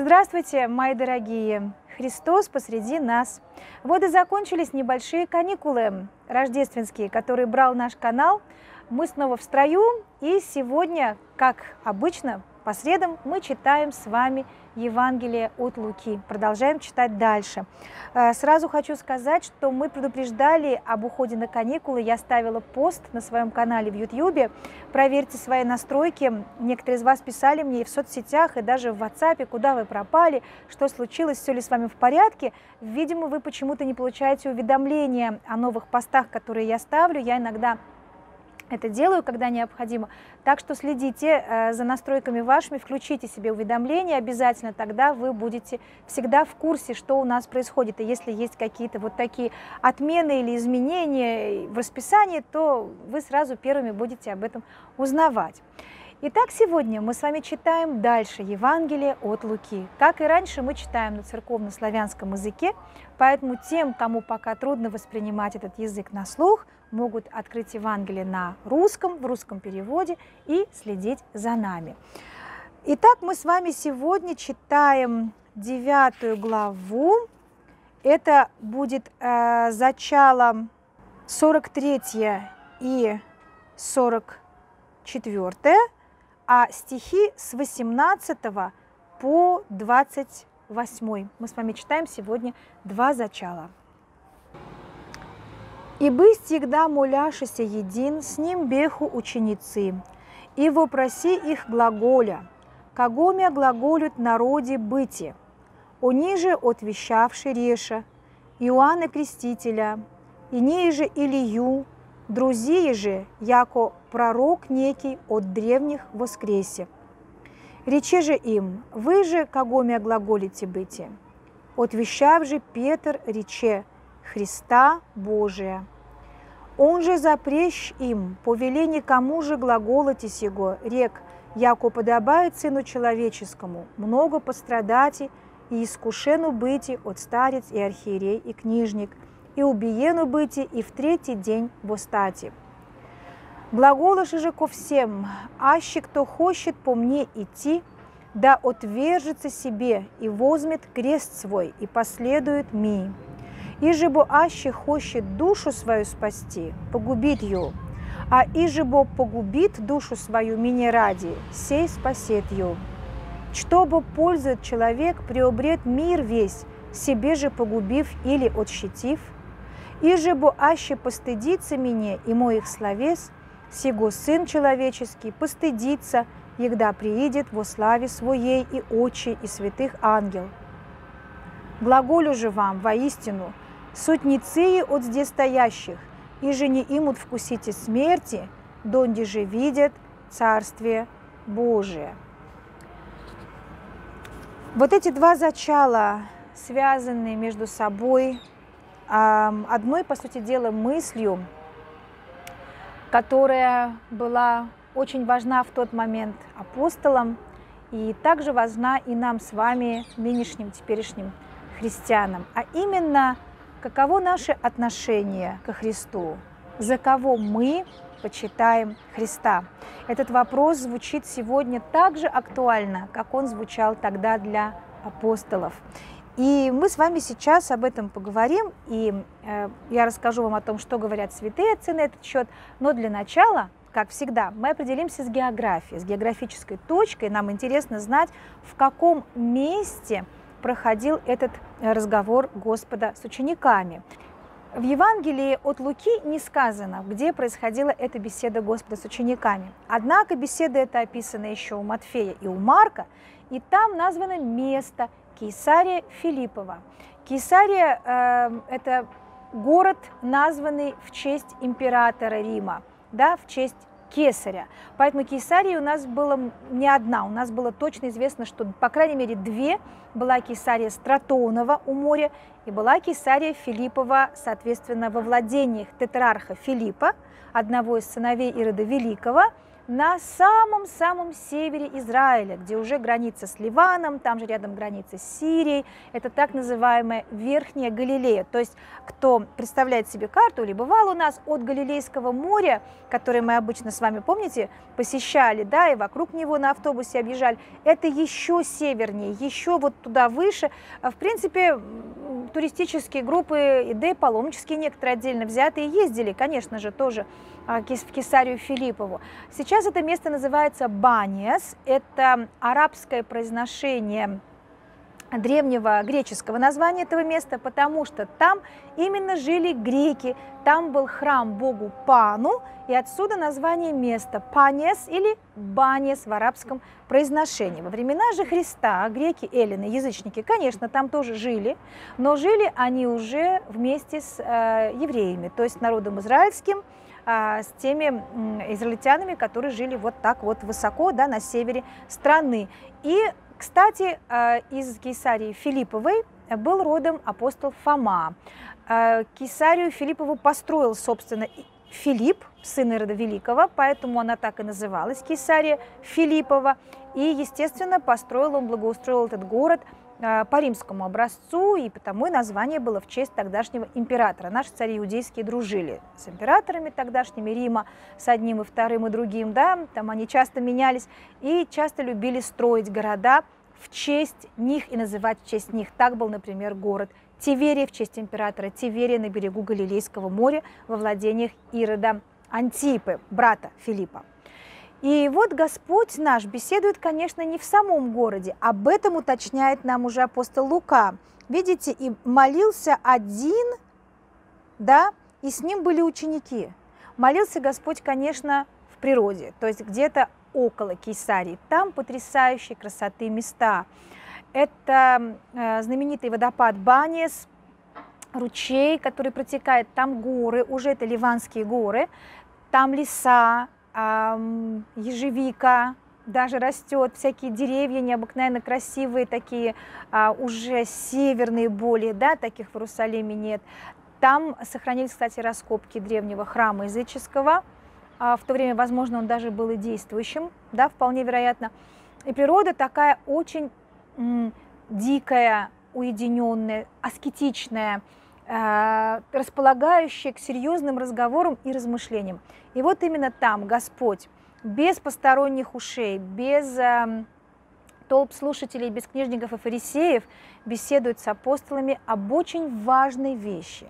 Здравствуйте, мои дорогие! Христос посреди нас. Вот и закончились небольшие каникулы рождественские, которые брал наш канал. Мы снова в строю, и сегодня, как обычно, по средам мы читаем с вами Евангелие от Луки. Продолжаем читать дальше. Э, сразу хочу сказать, что мы предупреждали об уходе на каникулы. Я ставила пост на своем канале в YouTube. Проверьте свои настройки. Некоторые из вас писали мне и в соцсетях, и даже в WhatsApp, куда вы пропали, что случилось, все ли с вами в порядке. Видимо, вы почему-то не получаете уведомления о новых постах, которые я ставлю. Я иногда это делаю, когда необходимо. Так что следите э, за настройками вашими, включите себе уведомления обязательно, тогда вы будете всегда в курсе, что у нас происходит. И если есть какие-то вот такие отмены или изменения в расписании, то вы сразу первыми будете об этом узнавать. Итак, сегодня мы с вами читаем дальше Евангелие от Луки. Как и раньше, мы читаем на церковно-славянском языке, поэтому тем, кому пока трудно воспринимать этот язык на слух, могут открыть Евангелие на русском, в русском переводе и следить за нами. Итак, мы с вами сегодня читаем девятую главу. Это будет э, зачало 43 и 44 а стихи с 18 по 28. Мы с вами читаем сегодня два зачала. «И бы всегда моляшися един, с ним беху ученицы, и вопроси их глаголя, когомя глаголют народе быти, они же отвещавши Реша, Иоанна Крестителя, и ниже Илью, друзі же, яко пророк некий от древних воскресе. Рече же им, вы же когомя глаголите быти. Отвещав же Петр рече, Христа Божия. Он же запрещ им, повели никому же глаголоте сего, рек, яко подобает Сыну Человеческому, много пострадать и искушену быть от старец и архиерей и книжник – и убиену быти, и в третий день восстати. Глаголоши же ко всем, аще кто хочет по мне идти, да отвержется себе и возьмет крест свой и последует ми. И же бо аще хочет душу свою спасти, погубит ее, а и же бо погубит душу свою мне ради, сей спасет ее. Что бы пользует человек, приобрет мир весь, себе же погубив или отщитив – и же бо аще постыдится мне и моих словес, сего Сын Человеческий постыдится, егда приидет во славе Своей и очи и святых ангел. Глаголю же вам воистину, сутницы от здесь стоящих, и же не имут вкусите смерти, донде же видят Царствие Божие. Вот эти два зачала, связанные между собой, одной, по сути дела, мыслью, которая была очень важна в тот момент апостолам и также важна и нам с вами, нынешним, теперешним христианам, а именно каково наше отношение ко Христу, за кого мы почитаем Христа. Этот вопрос звучит сегодня так же актуально, как он звучал тогда для апостолов. И мы с вами сейчас об этом поговорим, и э, я расскажу вам о том, что говорят святые отцы на этот счет. Но для начала, как всегда, мы определимся с географией, с географической точкой. Нам интересно знать, в каком месте проходил этот разговор Господа с учениками. В Евангелии от Луки не сказано, где происходила эта беседа Господа с учениками. Однако беседа эта описана еще у Матфея и у Марка, и там названо место Кейсария Филиппова. Кейсария э, – это город, названный в честь императора Рима, да, в честь кесаря. Поэтому Кейсария у нас была не одна, у нас было точно известно, что по крайней мере две. Была Кейсария Стратонова у моря и была Кейсария Филиппова, соответственно, во владениях тетрарха Филиппа, одного из сыновей Ирода Великого, на самом-самом севере Израиля, где уже граница с Ливаном, там же рядом граница с Сирией. Это так называемая Верхняя Галилея. То есть, кто представляет себе карту или бывал у нас от Галилейского моря, которое мы обычно с вами, помните, посещали, да, и вокруг него на автобусе объезжали, это еще севернее, еще вот туда выше. В принципе, туристические группы, да и паломнические некоторые отдельно взятые ездили, конечно же, тоже а, в Кесарию Филиппову. Сейчас это место называется Баниас, это арабское произношение древнего греческого названия этого места, потому что там именно жили греки, там был храм богу Пану, и отсюда название места Панес или Банес в арабском произношении. Во времена же Христа греки, эллины, язычники, конечно, там тоже жили, но жили они уже вместе с э, евреями, то есть народом израильским, с теми израильтянами, которые жили вот так вот высоко да, на севере страны. И кстати, э, из Кесарии Филипповой был родом апостол Фома. Э, Кесарию Филиппову построил, собственно, Филипп, сын Ирода Великого, поэтому она так и называлась, Кесария Филиппова. И, естественно, построил он, благоустроил этот город – по римскому образцу, и потому и название было в честь тогдашнего императора. Наши цари иудейские дружили с императорами тогдашними Рима, с одним и вторым и другим, да, там они часто менялись, и часто любили строить города в честь них и называть в честь них. Так был, например, город Тиверия в честь императора Тиверия на берегу Галилейского моря во владениях Ирода Антипы, брата Филиппа. И вот Господь наш беседует, конечно, не в самом городе. Об этом уточняет нам уже апостол Лука. Видите, и молился один, да, и с ним были ученики. Молился Господь, конечно, в природе, то есть где-то около Кейсарии. Там потрясающие красоты места. Это э, знаменитый водопад Банес, ручей, который протекает, там горы, уже это Ливанские горы, там леса, ежевика даже растет, всякие деревья необыкновенно красивые, такие а, уже северные более, да, таких в Иерусалиме нет. Там сохранились, кстати, раскопки древнего храма языческого. А, в то время, возможно, он даже был и действующим, да, вполне вероятно. И природа такая очень м, дикая, уединенная, аскетичная, Э, располагающие к серьезным разговорам и размышлениям. И вот именно там Господь без посторонних ушей, без э, толп слушателей, без книжников и фарисеев беседует с апостолами об очень важной вещи.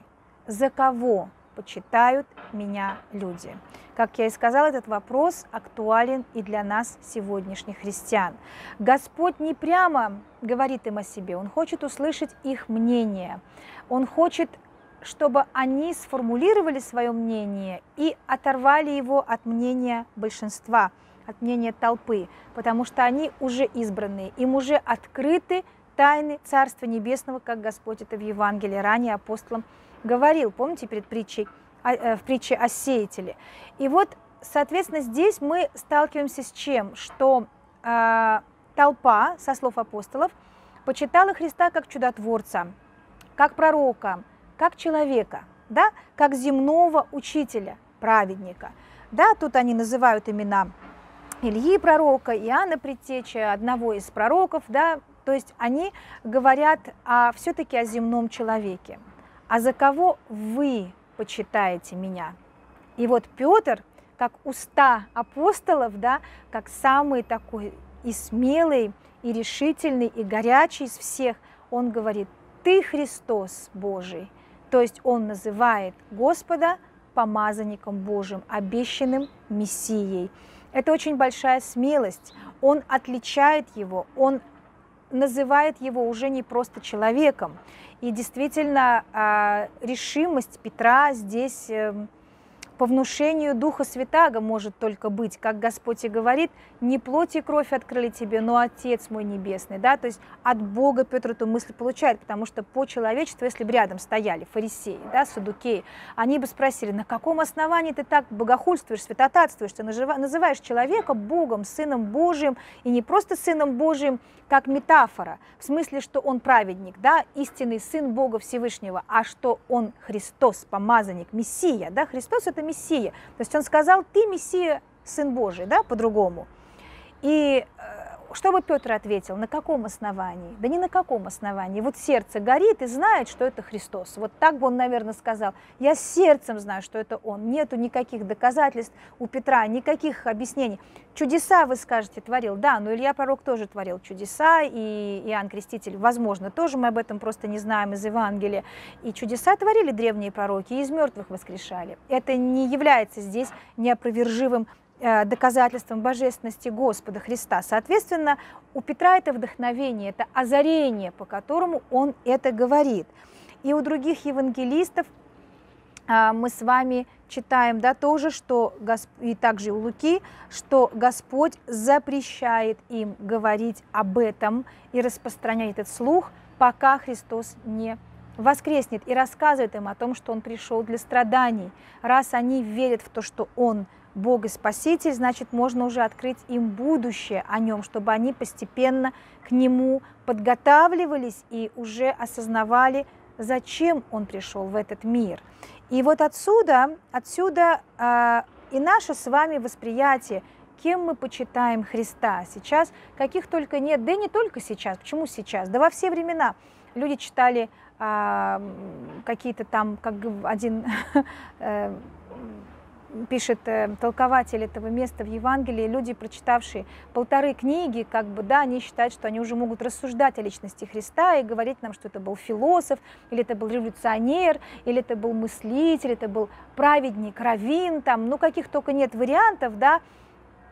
За кого почитают меня люди? Как я и сказала, этот вопрос актуален и для нас, сегодняшних христиан. Господь не прямо говорит им о себе, Он хочет услышать их мнение. Он хочет, чтобы они сформулировали свое мнение и оторвали его от мнения большинства, от мнения толпы, потому что они уже избранные, им уже открыты тайны Царства Небесного, как Господь это в Евангелии ранее апостолам говорил, помните, перед притчей, в притче о сеятеле. И вот, соответственно, здесь мы сталкиваемся с чем? Что э, толпа, со слов апостолов, почитала Христа как чудотворца, как пророка, как человека, да, как земного учителя, праведника. Да, тут они называют имена Ильи пророка, Иоанна Предтеча, одного из пророков, да, то есть они говорят все-таки о земном человеке. А за кого вы почитаете меня? И вот Петр, как уста апостолов, да, как самый такой и смелый, и решительный, и горячий из всех, он говорит, ты Христос Божий. То есть он называет Господа помазанником Божьим, обещанным Мессией. Это очень большая смелость. Он отличает его, он называет его уже не просто человеком. И действительно, а, решимость Петра здесь эм, по внушению Духа Святаго может только быть, как Господь и говорит, не плоть и кровь открыли тебе, но Отец мой Небесный, да, то есть от Бога Петр эту мысль получает, потому что по человечеству, если бы рядом стояли фарисеи, да, садукеи, они бы спросили, на каком основании ты так богохульствуешь, святотатствуешь, ты называешь человека Богом, Сыном Божиим, и не просто Сыном Божиим, как метафора, в смысле, что он праведник, да, истинный Сын Бога Всевышнего, а что он Христос, помазанник, Мессия, да, Христос это Мессия. То есть он сказал, ты Мессия Сын Божий, да, по-другому. И что бы Петр ответил? На каком основании? Да ни на каком основании. Вот сердце горит и знает, что это Христос. Вот так бы он, наверное, сказал. Я сердцем знаю, что это он. Нету никаких доказательств у Петра, никаких объяснений. Чудеса, вы скажете, творил. Да, но Илья Пророк тоже творил чудеса, и Иоанн Креститель, возможно, тоже мы об этом просто не знаем из Евангелия. И чудеса творили древние пророки, и из мертвых воскрешали. Это не является здесь неопровержимым доказательством божественности Господа Христа. Соответственно, у Петра это вдохновение, это озарение, по которому он это говорит. И у других евангелистов э, мы с вами читаем да, тоже, что, и также у Луки, что Господь запрещает им говорить об этом и распространять этот слух, пока Христос не воскреснет и рассказывает им о том, что Он пришел для страданий. Раз они верят в то, что Он – Бог и Спаситель, значит, можно уже открыть им будущее о нем, чтобы они постепенно к нему подготавливались и уже осознавали, зачем он пришел в этот мир. И вот отсюда, отсюда э, и наше с вами восприятие, кем мы почитаем Христа. Сейчас каких только нет, да и не только сейчас. Почему сейчас? Да во все времена люди читали э, какие-то там, как один э, пишет э, толкователь этого места в Евангелии, люди, прочитавшие полторы книги, как бы, да, они считают, что они уже могут рассуждать о личности Христа и говорить нам, что это был философ, или это был революционер, или это был мыслитель, это был праведник, раввин, там, ну, каких только нет вариантов, да,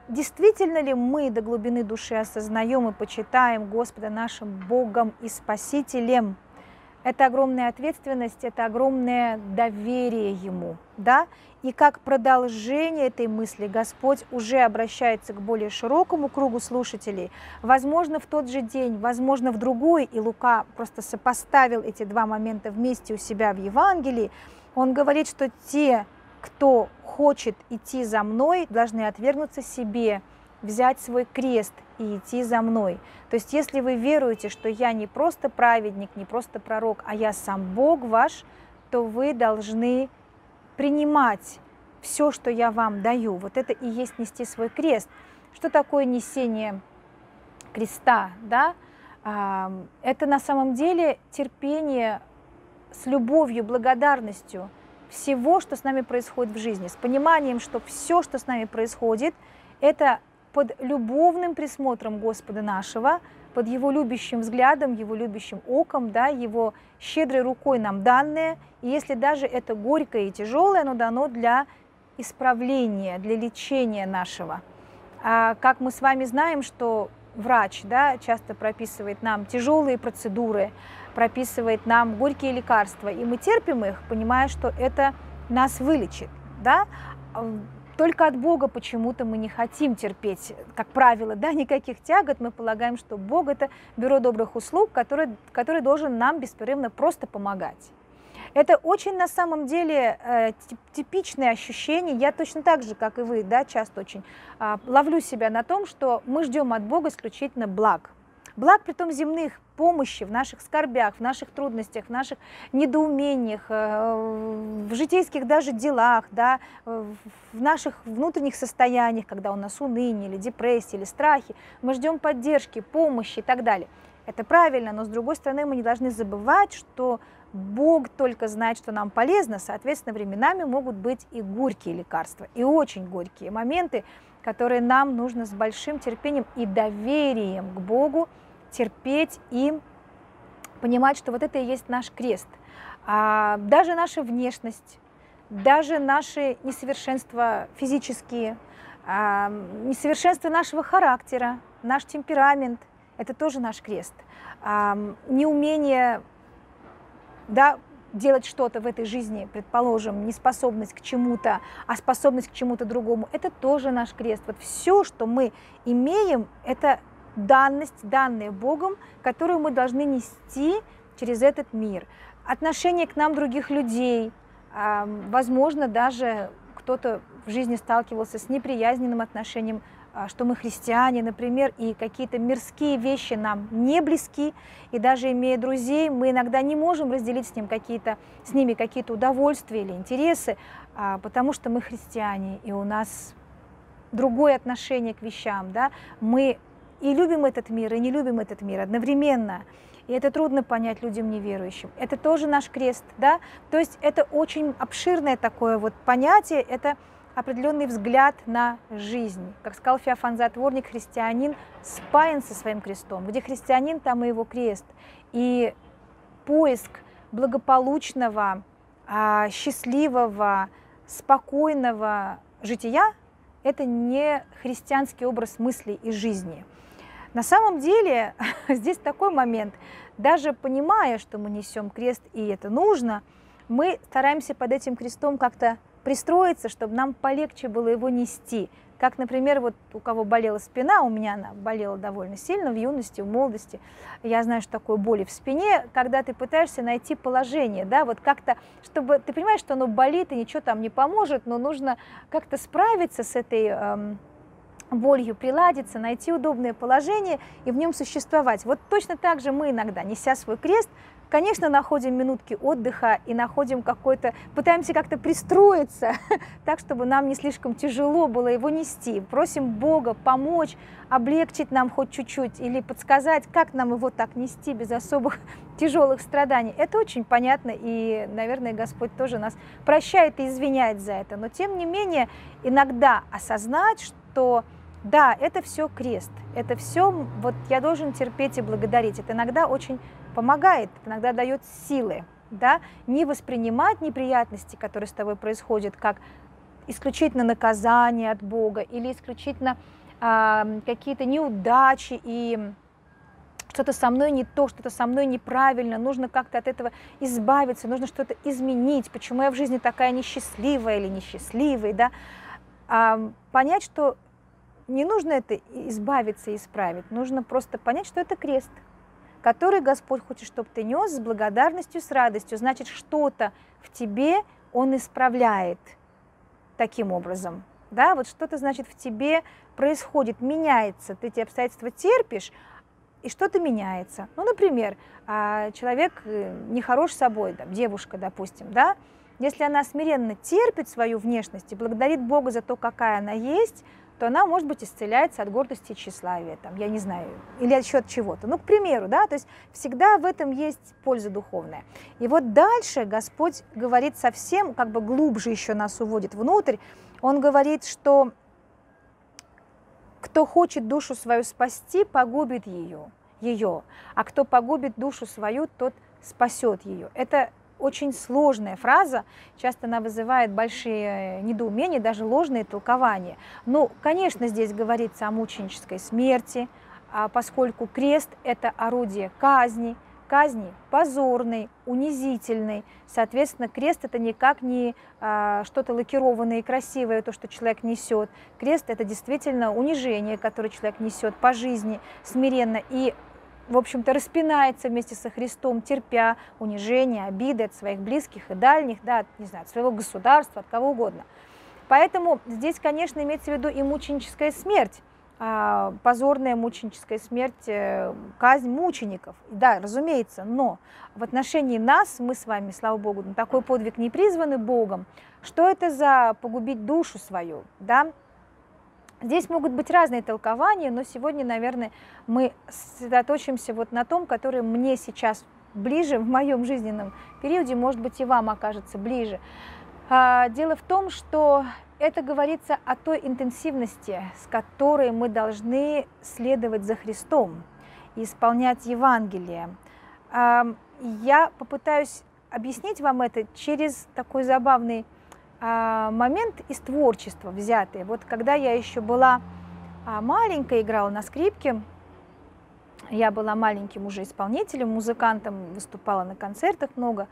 Действительно ли мы до глубины души осознаем и почитаем Господа нашим Богом и Спасителем? Это огромная ответственность, это огромное доверие Ему, да? И как продолжение этой мысли Господь уже обращается к более широкому кругу слушателей. Возможно, в тот же день, возможно, в другой, и Лука просто сопоставил эти два момента вместе у себя в Евангелии. Он говорит, что те, кто хочет идти за мной, должны отвергнуться себе, взять свой крест и идти за мной. То есть если вы веруете, что я не просто праведник, не просто пророк, а я сам Бог ваш, то вы должны принимать все, что я вам даю. Вот это и есть нести свой крест. Что такое несение креста? Да? Это на самом деле терпение с любовью, благодарностью всего, что с нами происходит в жизни, с пониманием, что все, что с нами происходит, это под любовным присмотром Господа нашего, под Его любящим взглядом, Его любящим оком, да, Его щедрой рукой нам данное. И если даже это горькое и тяжелое, оно дано для исправления, для лечения нашего. А как мы с вами знаем, что врач да, часто прописывает нам тяжелые процедуры, прописывает нам горькие лекарства, и мы терпим их, понимая, что это нас вылечит. Да? Только от Бога почему-то мы не хотим терпеть, как правило, да, никаких тягот. Мы полагаем, что Бог – это бюро добрых услуг, который, который должен нам беспрерывно просто помогать. Это очень на самом деле э, типичное ощущение. Я точно так же, как и вы, да, часто очень э, ловлю себя на том, что мы ждем от Бога исключительно благ. Благ, при том земных, помощи в наших скорбях, в наших трудностях, в наших недоумениях, э, в житейских даже делах, да, в наших внутренних состояниях, когда у нас уныние или депрессия или страхи. Мы ждем поддержки, помощи и так далее. Это правильно, но с другой стороны мы не должны забывать, что Бог только знает, что нам полезно, соответственно, временами могут быть и горькие лекарства, и очень горькие моменты, которые нам нужно с большим терпением и доверием к Богу терпеть и понимать, что вот это и есть наш крест. А даже наша внешность, даже наши несовершенства физические, а, несовершенство нашего характера, наш темперамент, это тоже наш крест. А, неумение да, делать что-то в этой жизни, предположим, неспособность к чему-то, а способность к чему-то другому, это тоже наш крест. Вот все, что мы имеем, это данность, данная Богом, которую мы должны нести через этот мир. Отношение к нам других людей, возможно, даже кто-то в жизни сталкивался с неприязненным отношением, а, что мы христиане, например, и какие-то мирские вещи нам не близки, и даже имея друзей, мы иногда не можем разделить с, ним какие-то, с ними какие-то удовольствия или интересы, а, потому что мы христиане, и у нас другое отношение к вещам, да, мы и любим этот мир, и не любим этот мир одновременно. И это трудно понять людям неверующим. Это тоже наш крест, да? То есть это очень обширное такое вот понятие, это определенный взгляд на жизнь. Как сказал Феофан Затворник, христианин спаян со своим крестом. Где христианин, там и его крест. И поиск благополучного, а, счастливого, спокойного жития – это не христианский образ мысли и жизни. На самом деле здесь такой момент, даже понимая, что мы несем крест и это нужно, мы стараемся под этим крестом как-то пристроиться, чтобы нам полегче было его нести. Как, например, вот у кого болела спина, у меня она болела довольно сильно в юности, в молодости. Я знаю, что такое боли в спине, когда ты пытаешься найти положение, да, вот как-то, чтобы ты понимаешь, что оно болит и ничего там не поможет, но нужно как-то справиться с этой эм, болью приладиться, найти удобное положение и в нем существовать. Вот точно так же мы иногда, неся свой крест, Конечно, находим минутки отдыха и находим какой-то, пытаемся как-то пристроиться так, чтобы нам не слишком тяжело было его нести. Просим Бога помочь, облегчить нам хоть чуть-чуть или подсказать, как нам его так нести без особых тяжелых страданий. Это очень понятно, и, наверное, Господь тоже нас прощает и извиняет за это. Но, тем не менее, иногда осознать, что да, это все крест, это все, вот я должен терпеть и благодарить. Это иногда очень помогает, иногда дает силы, да, не воспринимать неприятности, которые с тобой происходят, как исключительно наказание от Бога или исключительно э, какие-то неудачи и что-то со мной не то, что-то со мной неправильно, нужно как-то от этого избавиться, нужно что-то изменить, почему я в жизни такая несчастливая или несчастливый, да, а, понять, что не нужно это избавиться и исправить, нужно просто понять, что это крест – который Господь хочет, чтобы ты нес с благодарностью, с радостью. Значит, что-то в тебе Он исправляет таким образом. Да, вот что-то, значит, в тебе происходит, меняется. Ты эти обстоятельства терпишь, и что-то меняется. Ну, например, а, человек э, не хорош собой, там, девушка, допустим, да, если она смиренно терпит свою внешность и благодарит Бога за то, какая она есть, то она, может быть, исцеляется от гордости и тщеславия, там, я не знаю, или от счет чего-то. Ну, к примеру, да, то есть всегда в этом есть польза духовная. И вот дальше Господь говорит совсем, как бы глубже еще нас уводит внутрь, Он говорит, что кто хочет душу свою спасти, погубит ее, ее, а кто погубит душу свою, тот спасет ее. Это очень сложная фраза, часто она вызывает большие недоумения, даже ложные толкования. Но, конечно, здесь говорится о мученической смерти, а поскольку крест – это орудие казни, казни позорной, унизительной. Соответственно, крест это никак не а, что-то лакированное и красивое, то, что человек несет. Крест это действительно унижение, которое человек несет по жизни смиренно. И в общем-то, распинается вместе со Христом, терпя унижение, обиды от своих близких и дальних, да, от, не знаю, от своего государства, от кого угодно. Поэтому здесь, конечно, имеется в виду и мученическая смерть, а, позорная мученическая смерть, э, казнь мучеников. Да, разумеется, но в отношении нас, мы с вами, слава Богу, на такой подвиг не призваны Богом. Что это за погубить душу свою, да? Здесь могут быть разные толкования, но сегодня, наверное, мы сосредоточимся вот на том, который мне сейчас ближе в моем жизненном периоде, может быть, и вам окажется ближе. А, дело в том, что это говорится о той интенсивности, с которой мы должны следовать за Христом и исполнять Евангелие. Я попытаюсь объяснить вам это через такой забавный момент из творчества взятый. Вот когда я еще была а, маленькая, играла на скрипке, я была маленьким уже исполнителем, музыкантом, выступала на концертах много.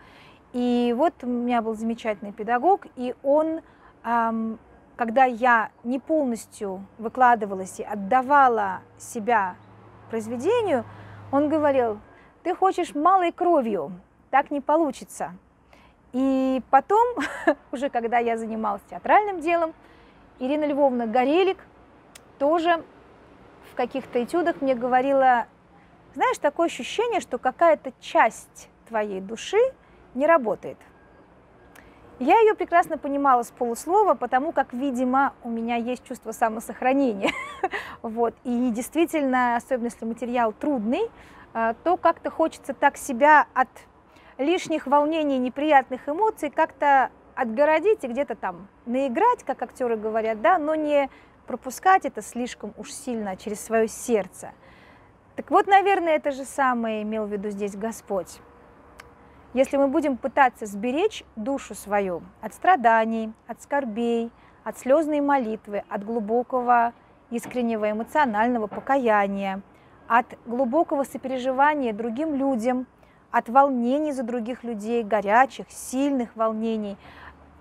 И вот у меня был замечательный педагог, и он, когда я не полностью выкладывалась и отдавала себя произведению, он говорил, ты хочешь малой кровью, так не получится. И потом, уже когда я занималась театральным делом, Ирина Львовна Горелик тоже в каких-то этюдах мне говорила, знаешь, такое ощущение, что какая-то часть твоей души не работает. Я ее прекрасно понимала с полуслова, потому как, видимо, у меня есть чувство самосохранения. вот. И действительно, особенно если материал трудный, э, то как-то хочется так себя от лишних волнений, неприятных эмоций как-то отгородить и где-то там наиграть, как актеры говорят, да, но не пропускать это слишком уж сильно через свое сердце. Так вот, наверное, это же самое имел в виду здесь Господь. Если мы будем пытаться сберечь душу свою от страданий, от скорбей, от слезной молитвы, от глубокого искреннего эмоционального покаяния, от глубокого сопереживания другим людям, от волнений за других людей, горячих, сильных волнений.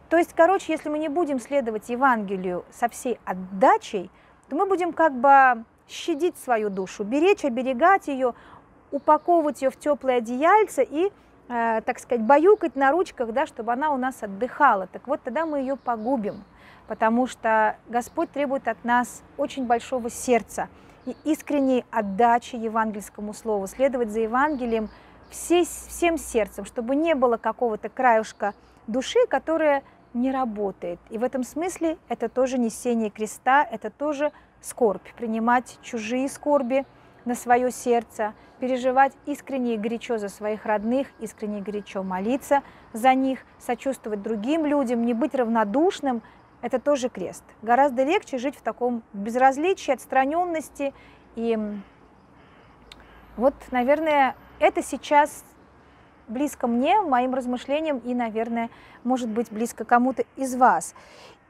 То есть, короче, если мы не будем следовать Евангелию со всей отдачей, то мы будем как бы щадить свою душу, беречь, оберегать ее, упаковывать ее в теплое одеяльце и Э, так сказать, баюкать на ручках, да, чтобы она у нас отдыхала. Так вот, тогда мы ее погубим, потому что Господь требует от нас очень большого сердца и искренней отдачи евангельскому слову, следовать за Евангелием всей, всем сердцем, чтобы не было какого-то краюшка души, которая не работает. И в этом смысле это тоже несение креста, это тоже скорбь, принимать чужие скорби – на свое сердце, переживать искренне и горячо за своих родных, искренне и горячо молиться за них, сочувствовать другим людям, не быть равнодушным, это тоже крест. Гораздо легче жить в таком безразличии, отстраненности. И вот, наверное, это сейчас близко мне, моим размышлениям и, наверное, может быть близко кому-то из вас.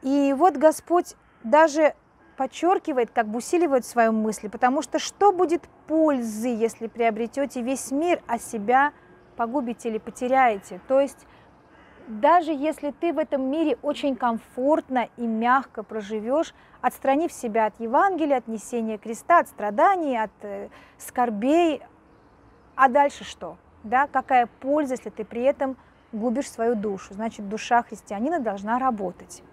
И вот Господь даже подчеркивает, как бы усиливает свою мысль, потому что что будет пользы, если приобретете весь мир, а себя погубите или потеряете? То есть даже если ты в этом мире очень комфортно и мягко проживешь, отстранив себя от Евангелия, от несения креста, от страданий, от э, скорбей, а дальше что? Да, какая польза, если ты при этом губишь свою душу? Значит, душа христианина должна работать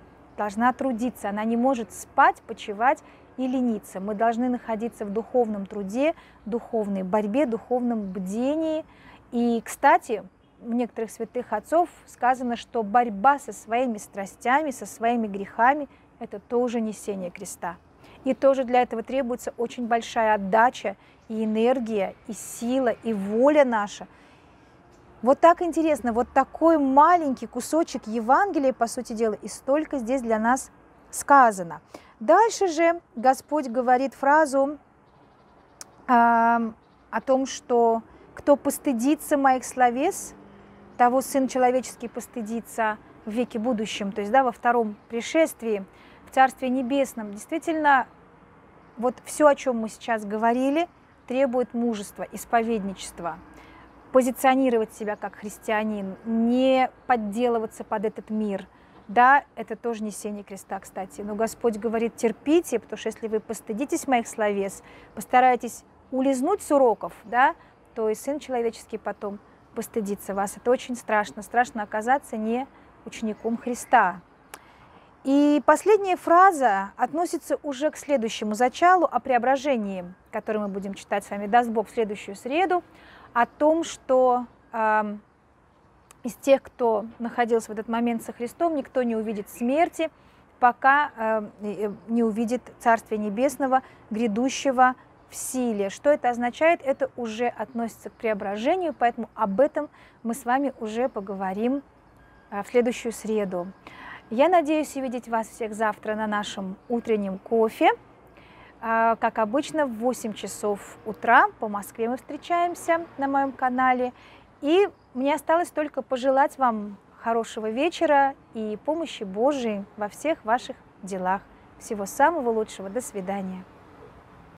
должна трудиться, она не может спать, почивать и лениться. Мы должны находиться в духовном труде, духовной борьбе, духовном бдении. И, кстати, у некоторых святых отцов сказано, что борьба со своими страстями, со своими грехами – это тоже несение креста. И тоже для этого требуется очень большая отдача и энергия, и сила, и воля наша – вот так интересно, вот такой маленький кусочек Евангелия, по сути дела, и столько здесь для нас сказано. Дальше же Господь говорит фразу э, о том, что кто постыдится моих словес, того Сын Человеческий постыдится в веке будущем, то есть да, во втором пришествии, в Царстве Небесном. Действительно, вот все, о чем мы сейчас говорили, требует мужества, исповедничества – позиционировать себя как христианин, не подделываться под этот мир. Да, это тоже несение креста, кстати. Но Господь говорит, терпите, потому что если вы постыдитесь моих словес, постараетесь улизнуть с уроков, да, то и Сын Человеческий потом постыдится вас. Это очень страшно. Страшно оказаться не учеником Христа. И последняя фраза относится уже к следующему зачалу о преображении, который мы будем читать с вами, даст Бог, в следующую среду о том, что э, из тех, кто находился в этот момент со Христом, никто не увидит смерти, пока э, не увидит Царствия Небесного, грядущего в силе. Что это означает? Это уже относится к преображению, поэтому об этом мы с вами уже поговорим э, в следующую среду. Я надеюсь увидеть вас всех завтра на нашем утреннем кофе. А, как обычно, в 8 часов утра по Москве мы встречаемся на моем канале. И мне осталось только пожелать вам хорошего вечера и помощи Божией во всех ваших делах. Всего самого лучшего. До свидания.